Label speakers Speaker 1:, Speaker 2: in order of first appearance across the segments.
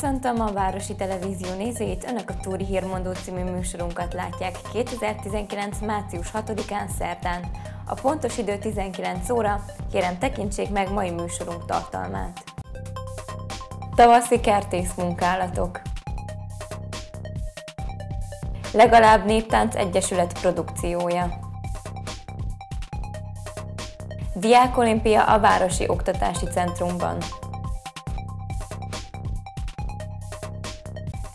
Speaker 1: Köszöntöm a Városi Televízió nézőit, Önök a Túri Hírmondó című műsorunkat látják 2019. március 6-án szerdán. A pontos idő 19 óra, kérem tekintsék meg mai műsorunk tartalmát. Tavaszi kertész munkálatok Legalább Néptánc Egyesület produkciója Diákolimpia a Városi Oktatási Centrumban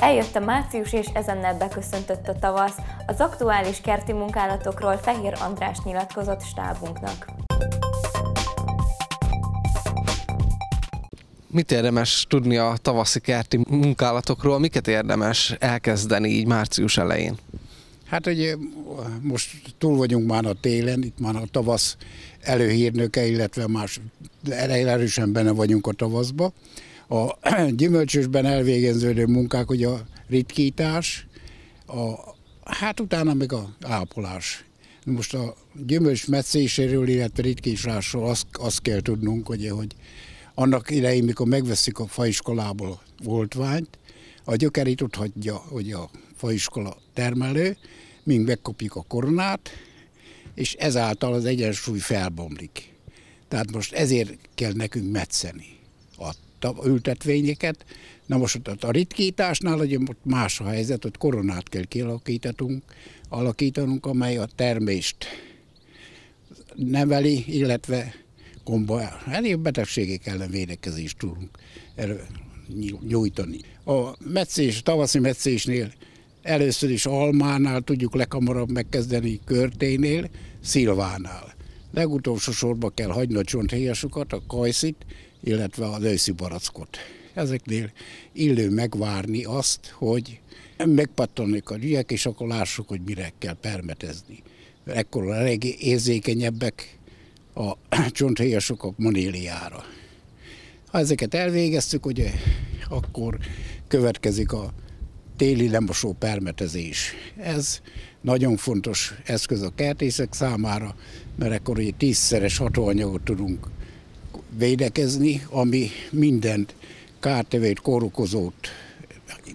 Speaker 1: Eljött a március és ezennel beköszöntött a tavasz. Az aktuális kerti munkálatokról Fehér András nyilatkozott stábunknak.
Speaker 2: Mit érdemes tudni a tavaszi kerti munkálatokról? Miket érdemes elkezdeni így március elején?
Speaker 3: Hát ugye most túl vagyunk már a télen, itt már a tavasz előhírnöke, illetve más erősen benne vagyunk a tavaszba a gyümölcsösben elvégeződő munkák, hogy a ritkítás, a, hát utána meg a ápolás. Most a gyümölcs meccéséről, illetve ritkításról azt, azt kell tudnunk, ugye, hogy annak idején, mikor megveszik a faiskolából voltványt, a gyökerét ott hagyja hogy a faiskola termelő, míg megkopjuk a koronát, és ezáltal az egyensúly felbomlik. Tehát most ezért kell nekünk metszeni ültetvényeket. Na most a ritkításnál ugye más a helyzet, hogy koronát kell kialakítanunk, alakítanunk, amely a termést neveli, illetve komba, elég betegségek ellen védekezést tudunk erről nyújtani. A meccés, tavaszi meccésnél először is almánál tudjuk leghamarabb megkezdeni körténél, szilvánál. Legutolsó sorba kell hagyni a csonthéjasokat, a kajszit, illetve az őszi barackot. Ezeknél illő megvárni azt, hogy megpattannak a gyűjek, és akkor lássuk, hogy mire kell permetezni. Ekkor a legérzékenyebbek a csonthéjasok a monéliára. Ha ezeket elvégeztük, ugye, akkor következik a téli lemosó permetezés. Ez nagyon fontos eszköz a kertészek számára, mert akkor egy tízszeres hatóanyagot tudunk védekezni, ami mindent kártevét, kórokozót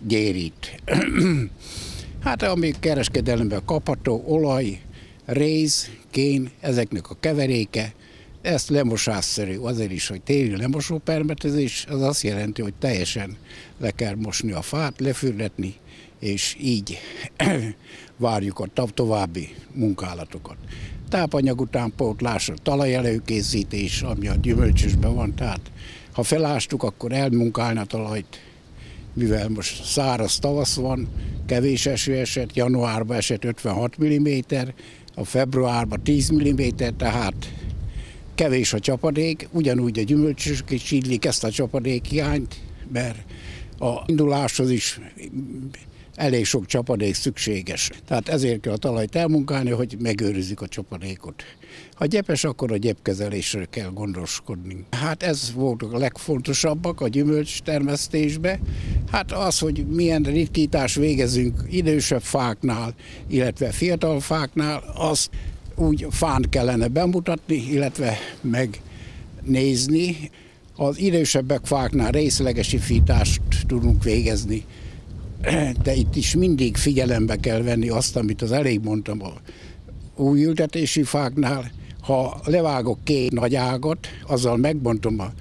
Speaker 3: gyérít. hát ami kereskedelemben kapható, olaj, réz, kén, ezeknek a keveréke, ezt lemosásszerű, azért is, hogy téli lemosó permetezés, az azt jelenti, hogy teljesen le kell mosni a fát, lefürdetni, és így várjuk a további munkálatokat. Tápanyag után pótlás, a talajelőkészítés, ami a gyümölcsösben van, tehát ha felástuk, akkor elmunkálna a talajt, mivel most száraz tavasz van, kevés eső esett, januárban esett 56 mm, a februárban 10 mm, tehát kevés a csapadék, ugyanúgy a gyümölcsösök is illik ezt a csapadék hiányt, mert a induláshoz is elég sok csapadék szükséges. Tehát ezért kell a talajt elmunkálni, hogy megőrizzük a csapadékot. Ha gyepes, akkor a gyepkezelésre kell gondoskodni. Hát ez volt a legfontosabbak a gyümölcs termesztésbe. Hát az, hogy milyen ritkítás végezünk idősebb fáknál, illetve fiatal fáknál, azt úgy fán kellene bemutatni, illetve megnézni. Az idősebbek fáknál részlegesítást tudunk végezni de itt is mindig figyelembe kell venni azt, amit az elég mondtam a új fáknál, ha levágok két nagy ágat, azzal megbontom a,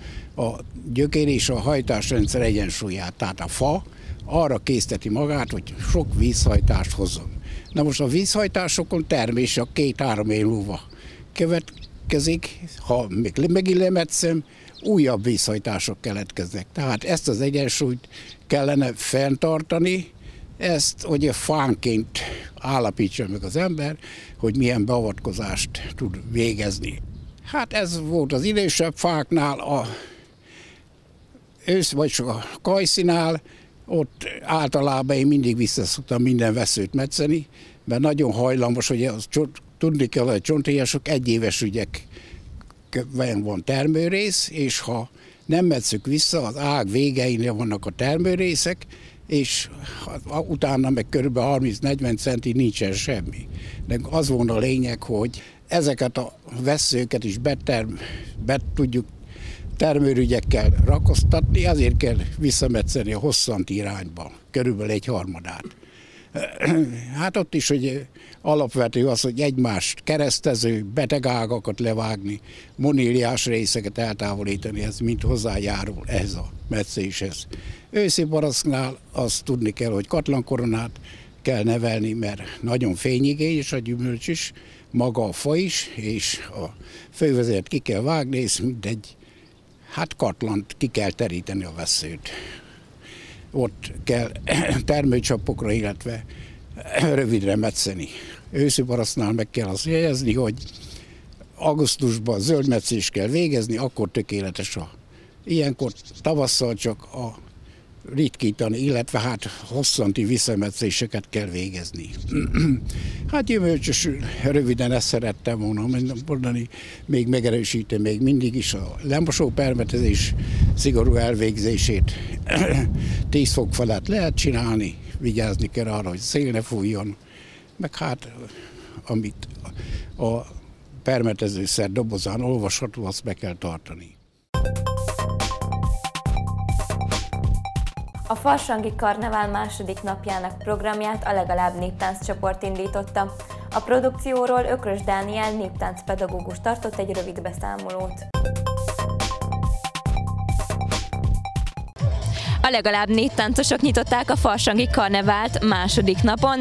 Speaker 3: a gyökér és a hajtásrendszer egyensúlyát. Tehát a fa arra készteti magát, hogy sok vízhajtást hozzon. Na most a vízhajtásokon termés a két-három év múlva következik, ha még megint újabb vízhajtások keletkeznek. Tehát ezt az egyensúlyt kellene fenntartani, ezt ugye fánként állapítsa meg az ember, hogy milyen beavatkozást tud végezni. Hát ez volt az idősebb fáknál, a ősz vagy a kajszinál, ott általában én mindig visszaszoktam minden veszőt metszeni, mert nagyon hajlamos, hogy az, tudni kell, hogy a csontélyesok egyéves ügyek van termőrész, és ha nem metszük vissza, az ág végeinél vannak a termőrészek, és utána meg kb. 30-40 centi nincsen semmi. De az volna a lényeg, hogy ezeket a veszőket is beterm, be tudjuk termőrügyekkel rakoztatni, azért kell visszametszeni a hosszant irányba, körülbelül egy harmadát. Hát ott is, hogy alapvető az, hogy egymást keresztező, betegágakat levágni, moníliás részeket eltávolítani, ez mind hozzájárul ez a metszéshez. Őszi baraszknál azt tudni kell, hogy katlankoronát kell nevelni, mert nagyon fényigényes a gyümölcs is, maga a fa is, és a fővezért ki kell vágni, és mindegy, hát katlant ki kell teríteni a veszőt. Ott kell termőcsapokra, illetve rövidre metszeni. Őszi parasznál meg kell azt jegyezni, hogy augusztusban zöldmetszést kell végezni, akkor tökéletes a Ilyenkor tavasszal csak a ritkítani, illetve hát hosszanti visszametszéseket kell végezni. hát gyümölcsösül, röviden ezt szerettem volna mondani, még megerősítem még mindig is a lemosó permetezés szigorú elvégzését 10 fok felett lehet csinálni, vigyázni kell arra, hogy szél ne fújjon, meg hát amit a permetezőszer dobozán olvasható, azt be kell tartani.
Speaker 1: A Farsangi Karnevál második napjának programját a legalább néptánc csoport indította. A produkcióról Ökrös Dániel néptánc pedagógus tartott egy rövid beszámolót. A legalább négy táncosok nyitották a Farsangi Karnevált második napon.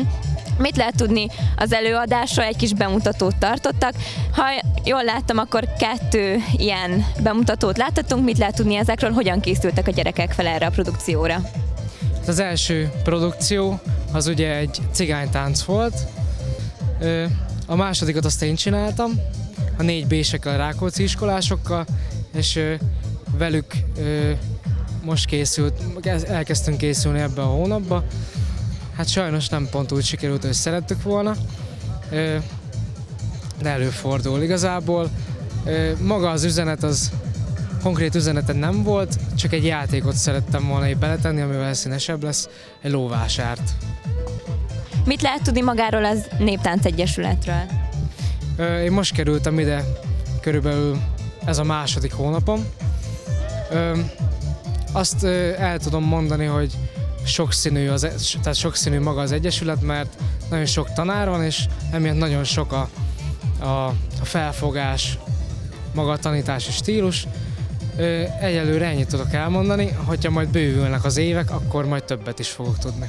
Speaker 1: Mit lehet tudni az előadásról? Egy kis bemutatót tartottak. Ha jól láttam, akkor kettő ilyen bemutatót láthatunk. Mit lehet tudni ezekről? Hogyan készültek a gyerekek fel erre a produkcióra?
Speaker 4: Az első produkció az ugye egy cigánytánc volt. A másodikat azt én csináltam, a négy bésekkel, a Rákóczi iskolásokkal, és velük most készült, elkezdtünk készülni ebbe a hónapba. Hát sajnos nem pont úgy sikerült, hogy szerettük volna, de előfordul igazából. Maga az üzenet az konkrét üzenete nem volt, csak egy játékot szerettem volna így beletenni, amivel színesebb lesz, egy lóvásárt.
Speaker 1: Mit lehet tudni magáról az Néptánc Egyesületről?
Speaker 4: Én most kerültem ide, körülbelül ez a második hónapom. Azt el tudom mondani, hogy sokszínű, az, e- tehát sokszínű maga az Egyesület, mert nagyon sok tanár van, és emiatt nagyon sok a, a, a felfogás, maga a tanítási stílus. Egyelőre ennyit tudok elmondani, hogyha majd bővülnek az évek, akkor majd többet is fogok tudni.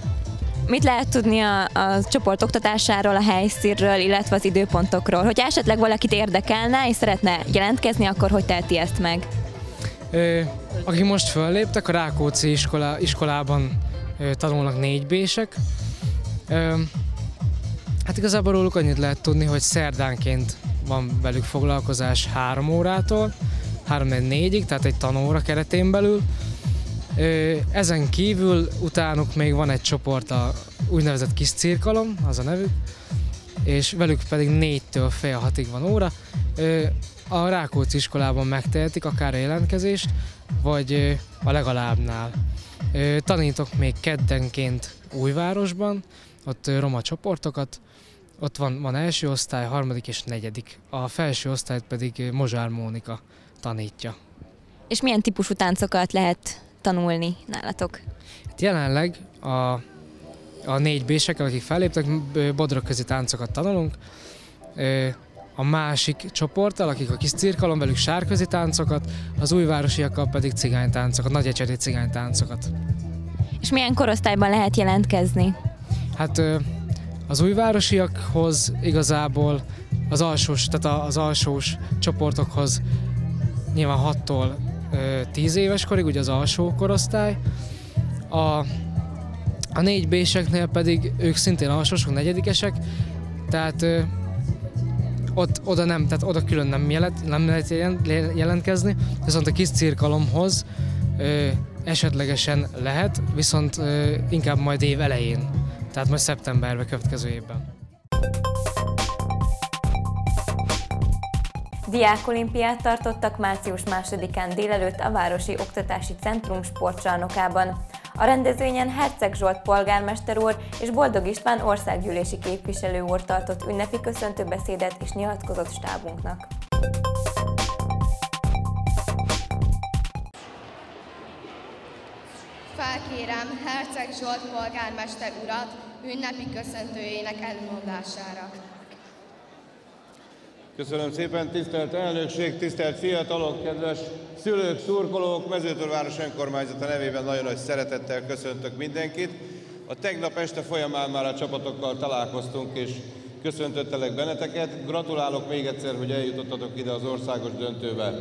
Speaker 1: Mit lehet tudni a, a csoport oktatásáról, a helyszínről, illetve az időpontokról? Hogyha esetleg valakit érdekelne és szeretne jelentkezni, akkor hogy teheti ezt meg?
Speaker 4: Ö, akik most fölléptek, a Rákóczi iskola, iskolában tanulnak négy bések. Hát igazából róluk annyit lehet tudni, hogy szerdánként van velük foglalkozás három órától, 3 4 tehát egy tanóra keretén belül. Ezen kívül utánuk még van egy csoport, a úgynevezett kis cirkalom, az a nevük, és velük pedig négytől fél hatig van óra. A Rákóczi iskolában megtehetik akár a jelentkezést, vagy a legalábbnál. Tanítok még keddenként Újvárosban, ott roma csoportokat, ott van, van első osztály, harmadik és negyedik. A felső osztályt pedig Mozsár Mónika tanítja.
Speaker 1: És milyen típusú táncokat lehet tanulni nálatok?
Speaker 4: Hát jelenleg a, a négy bésekkel, akik felléptek, bodrogközi táncokat tanulunk. A másik csoporttal, akik a kis cirkalon, velük sárközi táncokat, az újvárosiakkal pedig cigánytáncokat, nagy cigánytáncokat.
Speaker 1: És milyen korosztályban lehet jelentkezni?
Speaker 4: Hát az újvárosiakhoz igazából az alsós, tehát az alsós csoportokhoz nyilván 6-tól 10 éves korig, ugye az alsó korosztály. A, a négy béseknél pedig ők szintén alsósok, negyedikesek, tehát ott, oda nem, tehát oda külön nem, jelet, nem lehet jelentkezni, viszont a kis cirkalomhoz ö, esetlegesen lehet, viszont ö, inkább majd év elején, tehát majd szeptemberben következő évben.
Speaker 1: Diákolimpiát tartottak március 2-án délelőtt a Városi Oktatási Centrum sportcsarnokában. A rendezvényen Herceg Zsolt polgármester úr és Boldog István országgyűlési képviselő úr tartott ünnepi köszöntőbeszédet és nyilatkozott stábunknak.
Speaker 5: Felkérem Herceg Zsolt polgármester urat ünnepi köszöntőjének elmondására.
Speaker 6: Köszönöm szépen, tisztelt elnökség, tisztelt fiatalok, kedves szülők, szurkolók, Mezőtörváros önkormányzata nevében nagyon nagy szeretettel köszöntök mindenkit. A tegnap este folyamán már a csapatokkal találkoztunk, és köszöntöttelek benneteket. Gratulálok még egyszer, hogy eljutottatok ide az országos döntőbe.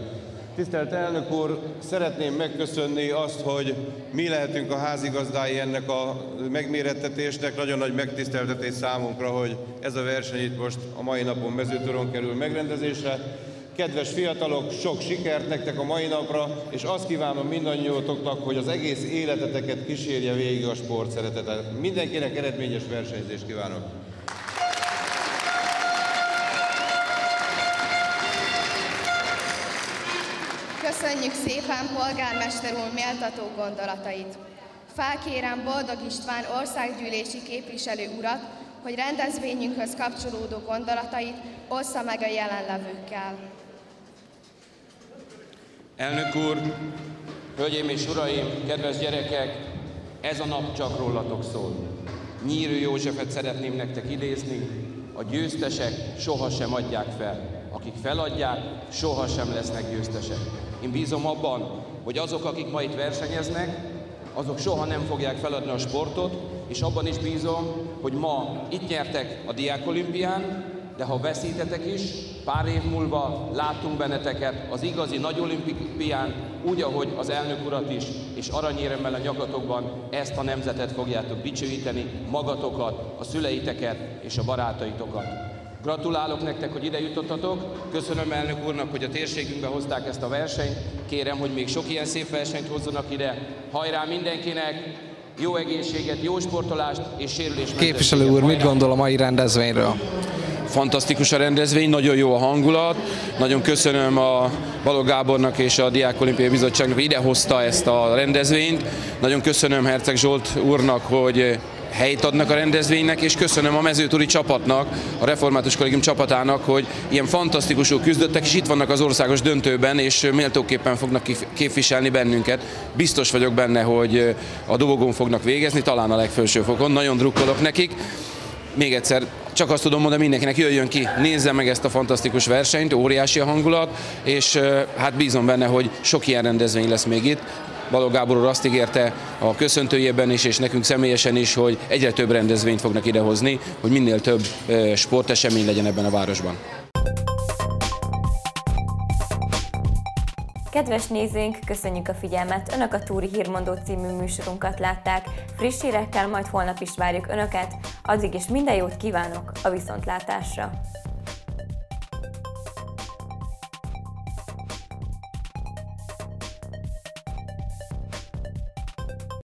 Speaker 6: Tisztelt elnök úr, szeretném megköszönni azt, hogy mi lehetünk a házigazdái ennek a megmérettetésnek. Nagyon nagy megtiszteltetés számunkra, hogy ez a verseny itt most a mai napon mezőtúron kerül megrendezésre. Kedves fiatalok, sok sikert nektek a mai napra, és azt kívánom mindannyiótoknak, hogy az egész életeteket kísérje végig a sport szeretete. Mindenkinek eredményes versenyzést kívánok!
Speaker 5: Köszönjük szépen polgármester úr méltató gondolatait. Felkérem Boldog István országgyűlési képviselő urat, hogy rendezvényünkhöz kapcsolódó gondolatait ossza meg a jelenlevőkkel.
Speaker 7: Elnök úr, hölgyeim és uraim, kedves gyerekek, ez a nap csak rólatok szól. Nyírő Józsefet szeretném nektek idézni, a győztesek sohasem adják fel. Akik feladják, sohasem lesznek győztesek. Én bízom abban, hogy azok, akik ma itt versenyeznek, azok soha nem fogják feladni a sportot, és abban is bízom, hogy ma itt nyertek a Diák Olimpián, de ha veszítetek is, pár év múlva látunk benneteket az igazi nagy olimpián, úgy, ahogy az elnök urat is, és aranyéremmel a nyakatokban ezt a nemzetet fogjátok dicsőíteni, magatokat, a szüleiteket és a barátaitokat. Gratulálok nektek, hogy ide jutottatok. Köszönöm elnök úrnak, hogy a térségünkbe hozták ezt a versenyt. Kérem, hogy még sok ilyen szép versenyt hozzanak ide. Hajrá mindenkinek! Jó egészséget, jó sportolást és sérülés.
Speaker 2: Képviselő úr, mit gondol a mai rendezvényről?
Speaker 7: Fantasztikus a rendezvény, nagyon jó a hangulat. Nagyon köszönöm a Balog Gábornak és a Diák Olimpiai Bizottságnak, hogy idehozta ezt a rendezvényt. Nagyon köszönöm Herceg Zsolt úrnak, hogy helyt adnak a rendezvénynek, és köszönöm a mezőtúri csapatnak, a Református Kollégium csapatának, hogy ilyen fantasztikusul küzdöttek, és itt vannak az országos döntőben, és méltóképpen fognak képviselni bennünket. Biztos vagyok benne, hogy a dobogón fognak végezni, talán a legfelső fokon. Nagyon drukkolok nekik. Még egyszer csak azt tudom mondani mindenkinek, jöjjön ki, nézze meg ezt a fantasztikus versenyt, óriási a hangulat, és hát bízom benne, hogy sok ilyen rendezvény lesz még itt. Balog Gábor úr azt ígérte a köszöntőjében is, és nekünk személyesen is, hogy egyre több rendezvényt fognak idehozni, hogy minél több sportesemény legyen ebben a városban.
Speaker 1: Kedves nézőink, köszönjük a figyelmet! Önök a Túri Hírmondó című műsorunkat látták. Friss hírekkel majd holnap is várjuk Önöket. Addig is minden jót kívánok a viszontlátásra!